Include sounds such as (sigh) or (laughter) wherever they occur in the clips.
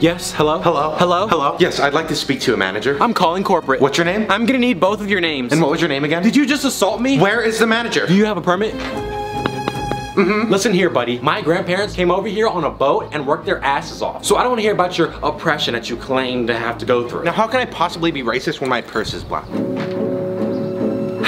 Yes, hello? Hello? Hello? Hello? Yes, I'd like to speak to a manager. I'm calling corporate. What's your name? I'm gonna need both of your names. And what was your name again? Did you just assault me? Where is the manager? Do you have a permit? Mm-hmm. Listen here, buddy. My grandparents came over here on a boat and worked their asses off. So I don't want to hear about your oppression that you claim to have to go through. Now, how can I possibly be racist when my purse is black?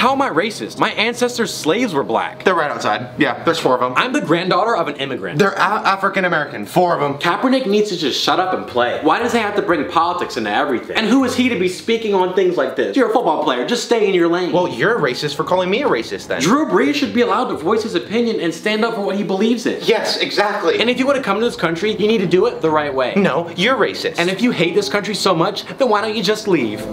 How am I racist? My ancestors' slaves were black. They're right outside. Yeah, there's four of them. I'm the granddaughter of an immigrant. They're African American. Four of them. Kaepernick needs to just shut up and play. Why does he have to bring politics into everything? And who is he to be speaking on things like this? You're a football player. Just stay in your lane. Well, you're a racist for calling me a racist then. Drew Brees should be allowed to voice his opinion and stand up for what he believes in. Yes, exactly. And if you want to come to this country, you need to do it the right way. no, you're racist. And if you hate this country so much, then why don't you just leave?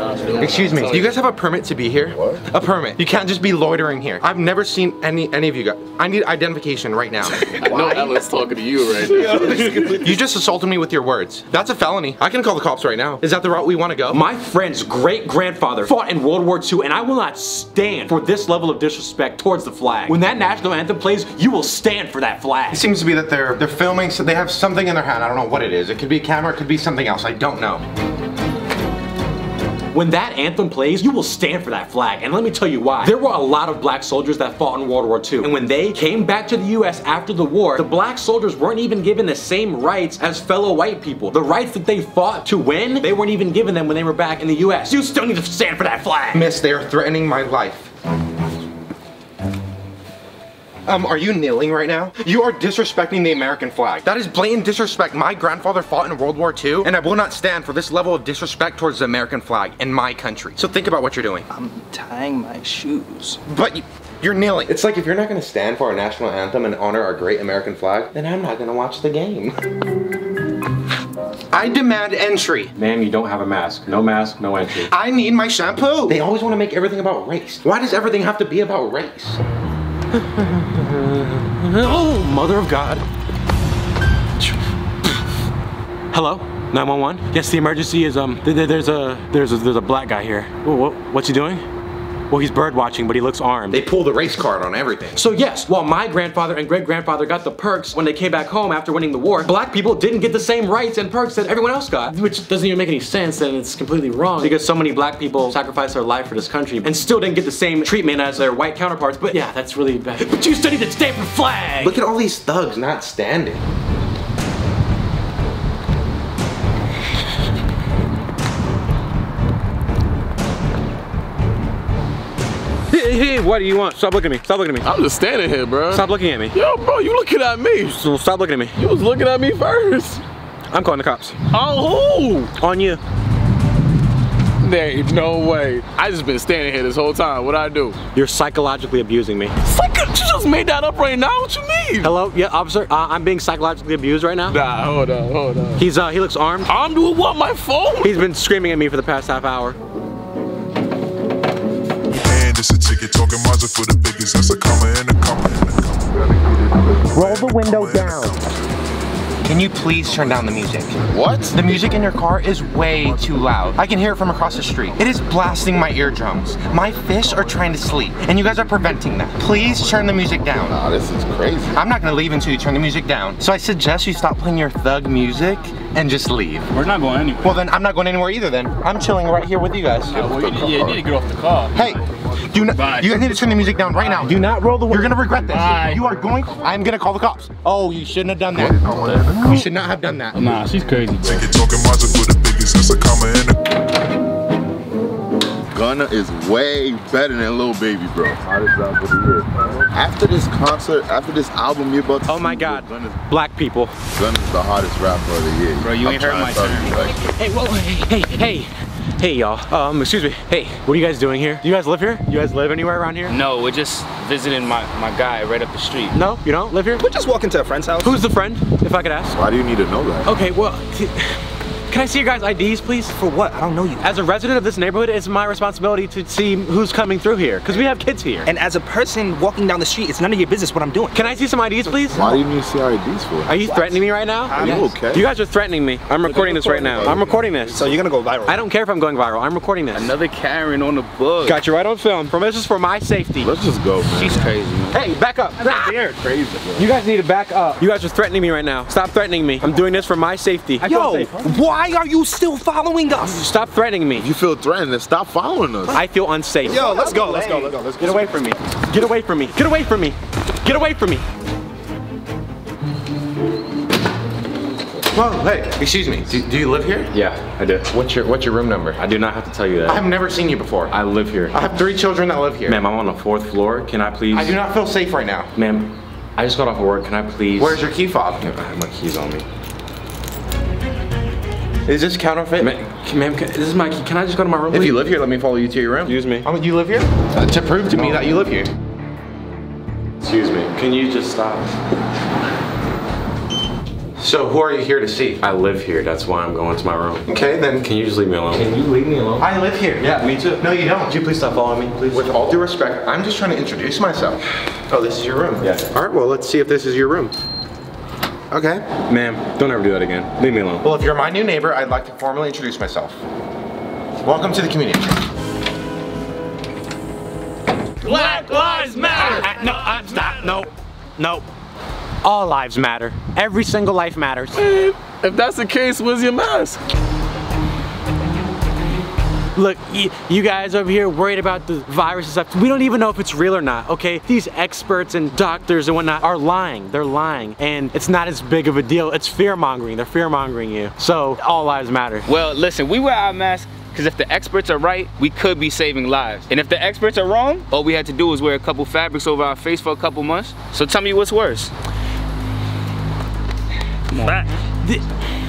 Excuse me, do you guys have a permit to be here? What? A permit. You can't just be loitering here. I've never seen any any of you guys. I need identification right now. (laughs) I know Ella's talking to you right now. (laughs) you just assaulted me with your words. That's a felony. I can call the cops right now. Is that the route we want to go? My friend's great grandfather fought in World War II, and I will not stand for this level of disrespect towards the flag. When that national anthem plays, you will stand for that flag. It seems to be that they're they're filming, so they have something in their hand. I don't know what it is. It could be a camera, it could be something else. I don't know. When that anthem plays, you will stand for that flag. And let me tell you why. There were a lot of black soldiers that fought in World War II. And when they came back to the US after the war, the black soldiers weren't even given the same rights as fellow white people. The rights that they fought to win, they weren't even given them when they were back in the US. You still need to stand for that flag. Miss, they are threatening my life. Um, are you kneeling right now? You are disrespecting the American flag. That is blatant disrespect. My grandfather fought in World War II, and I will not stand for this level of disrespect towards the American flag in my country. So think about what you're doing. I'm tying my shoes. But you, you're kneeling. It's like if you're not gonna stand for our national anthem and honor our great American flag, then I'm not gonna watch the game. I demand entry. Ma'am, you don't have a mask. No mask, no entry. I need my shampoo. They always want to make everything about race. Why does everything have to be about race? (laughs) oh, mother of God. Hello? 911? Yes, the emergency is, um, th th there's a, there's a, there's a black guy here. Wha- wha- what's he doing? Well, he's bird watching, but he looks armed. They pull the race card on everything. So yes, while my grandfather and great grandfather got the perks when they came back home after winning the war, black people didn't get the same rights and perks that everyone else got, which doesn't even make any sense and it's completely wrong because so many black people sacrificed their life for this country and still didn't get the same treatment as their white counterparts. But yeah, that's really bad. But you studied the to stand flag. Look at all these thugs not standing. Hey, what do you want? Stop looking at me. Stop looking at me. I'm just standing here, bro. Stop looking at me. Yo, bro, you looking at me. So stop looking at me. You was looking at me first. I'm calling the cops. Oh, On you. There ain't no way. I just been standing here this whole time. What I do? You're psychologically abusing me. Psych you just made that up right now. What you mean? Hello? Yeah, officer. Uh, I'm being psychologically abused right now. Nah, hold on, hold on. He's uh, he looks armed. I'm doing what? My phone? He's been screaming at me for the past half hour. And a ticket talking Mazda for the biggest. That's a comma and a comma and a comma. Roll the window down. Can you please turn down the music? What? The music in your car is way too loud. I can hear it from across the street. It is blasting my eardrums. My fish are trying to sleep, and you guys are preventing that. Please turn the music down. Nah, this is crazy. I'm not gonna leave until you turn the music down. So I suggest you stop playing your thug music and just leave. We're not going anywhere. Well then, I'm not going anywhere either then. I'm chilling right here with you guys. Well, you, yeah, you need to get off the car. Hey, do not, Bye. you guys need to turn the music down right now. Do not roll the window. You're gonna regret this. Bye. You are going, I'm gonna call the cops. Oh, you shouldn't have done that. You should not have done that. Nah, she's crazy, bro. Ticket talking Mazda for the biggest. That's a comma and a Gunna is way better than Lil Baby, bro. Hottest rapper of the year. After this concert, after this album you're about to Oh see, my bro, God. Gunna's, Black people. Gunna's the hottest rapper of the year. Bro, you I'm ain't heard my to turn. you, like, Hey, whoa, hey, hey, hey, hey, y'all. Um, excuse me. Hey, what are you guys doing here? Do you guys live here? You guys live anywhere around here? No, we're just visiting my, my guy right up the street. No, you don't live here? We're just walking to a friend's house. Who's the friend, if I could ask? Why do you need to know that? Okay, well, t- Can I see your guys' IDs, please? For what? I don't know you. As a resident of this neighborhood, it's my responsibility to see who's coming through here, because we have kids here. And as a person walking down the street, it's none of your business what I'm doing. Can I see some IDs, please? Why do you need CIDs for? Are you threatening me right now? Are you okay? You guys are threatening me. I'm recording this right now. I'm recording this. So you're gonna go viral. I don't care if I'm going viral. I'm recording this. Another Karen on the book. Got you right on film. From this is for my safety. Let's just go, man. She's crazy, man. Hey, back up. They're crazy, bro. You guys need to back up. You guys are threatening me right now. Stop threatening me. I'm doing this for my safety. I feel Yo, safe. Why are you still following us? Stop threatening me. You feel threatened, then stop following us. I feel unsafe. Yo, let's go, let's go, let's go, let's. Get away from me. Get away from me. Get away from me. Get away from me. Whoa, hey, excuse me. Do, do you live here? Yeah, I do. What's your What's your room number? I do not have to tell you that. I've never seen you before. I live here. I have three children that live here. Ma'am, I'm on the fourth floor. Can I please? I do not feel safe right now. Ma'am, I just got off of work. Can I please? Where's your key fob? I have my keys on me. Is this counterfeit? Ma'am, ma'am, can- this is my key. Can I just go to my room? If please? you live here, let me follow you to your room. Excuse me. Oh, you live here? Uh, to prove to me that you live here. Excuse me. Can you just stop? So who are you here to see? I live here. That's why I'm going to my room. Okay, then. Can you just leave me alone? Can you leave me alone? I live here. Yeah, me too. No, you don't. Could you please stop following me, please? With all due respect, I'm just trying to introduce myself. Oh, this is your room? Yeah. All right, well, let's see if this is your room. Okay. Ma'am, don't ever do that again. Leave me alone. Well, if you're my new neighbor, I'd like to formally introduce myself. Welcome to the community. Black Lives Matter! no, uh, stop. No, no. All lives matter. Every single life matters. If that's the case, where's your mask? Look, you, you guys over here worried about the virus and stuff. We don't even know if it's real or not, okay? These experts and doctors and whatnot are lying. They're lying. And it's not as big of a deal. It's fear mongering. They're fear mongering you. So all lives matter. Well, listen, we wear our masks because if the experts are right, we could be saving lives. And if the experts are wrong, all we had to do was wear a couple fabrics over our face for a couple months. So tell me what's worse. If,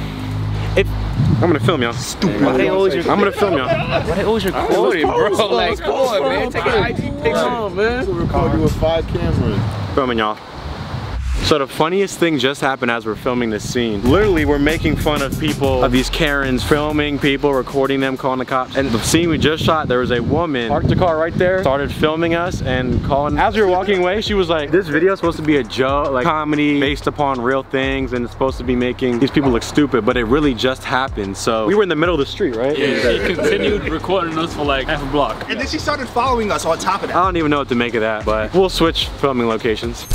I'm gonna film y'all. Why they always I'm gonna film y'all. Why they always recording, bro? Like, come on, man. Take an IG picture. Oh, man. We'll record you with five cameras. filming y'all. So the funniest thing just happened as we're filming this scene. Literally, we're making fun of people, of these Karens, filming people, recording them, calling the cops. And the scene we just shot, there was a woman, parked the car right there, started filming us and calling. As we were walking away, she was like, this video is supposed to be a joke, like comedy based upon real things and it's supposed to be making these people look stupid, but it really just happened. So we were in the middle of the street, right? He continued recording us for like half a block. And then she started following us on top of that. I don't even know what to make of that, but we'll switch filming locations.